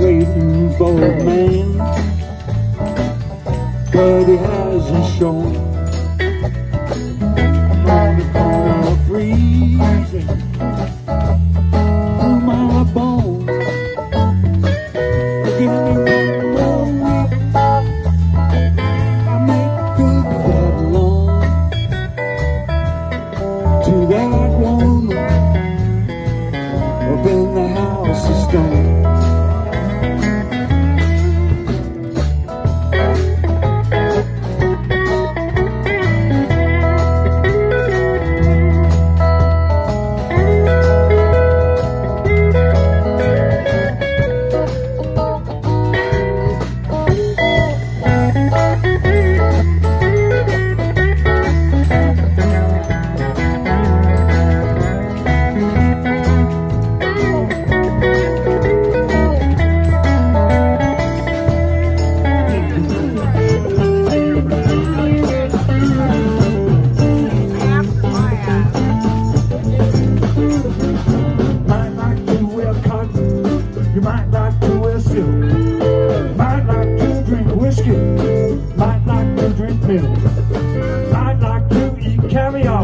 waiting for a man, but he hasn't shown. Of stone. carry on.